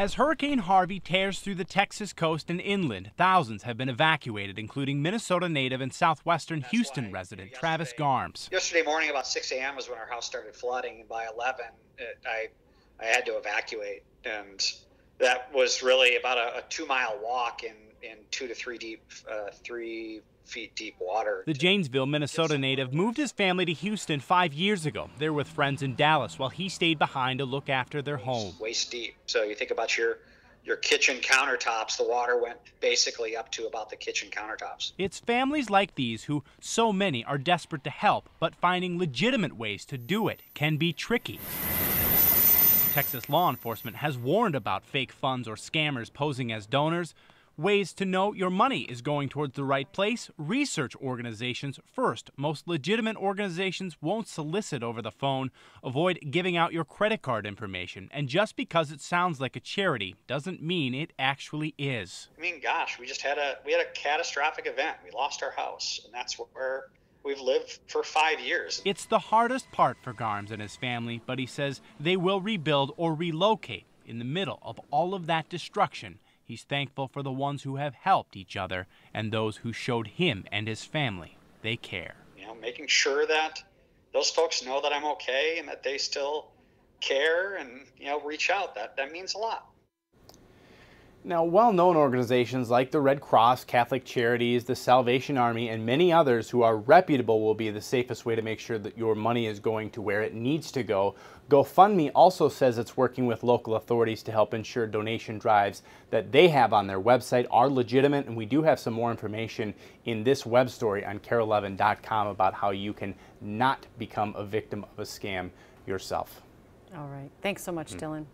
As Hurricane Harvey tears through the Texas coast and inland, thousands have been evacuated, including Minnesota native and southwestern That's Houston why resident Travis Garms. Yesterday morning, about 6 a.m., was when our house started flooding, and by 11, it, I I had to evacuate, and that was really about a, a two mile walk in in two to three deep, uh, three feet deep water. The Janesville, Minnesota native moved his family to Houston five years ago. They're with friends in Dallas while he stayed behind to look after their home. waist deep. So you think about your your kitchen countertops. The water went basically up to about the kitchen countertops. It's families like these who so many are desperate to help, but finding legitimate ways to do it can be tricky. Texas law enforcement has warned about fake funds or scammers posing as donors. Ways to know your money is going towards the right place. Research organizations first. Most legitimate organizations won't solicit over the phone. Avoid giving out your credit card information. And just because it sounds like a charity doesn't mean it actually is. I mean, gosh, we just had a we had a catastrophic event. We lost our house, and that's where we've lived for five years. It's the hardest part for Garms and his family, but he says they will rebuild or relocate in the middle of all of that destruction. He's thankful for the ones who have helped each other and those who showed him and his family they care. You know, making sure that those folks know that I'm okay and that they still care and you know reach out. That that means a lot. Now, well known organizations like the Red Cross, Catholic Charities, the Salvation Army, and many others who are reputable will be the safest way to make sure that your money is going to where it needs to go. GoFundMe also says it's working with local authorities to help ensure donation drives that they have on their website are legitimate, and we do have some more information in this web story on KARE11.com about how you can not become a victim of a scam yourself. All right. Thanks so much, hmm. Dylan.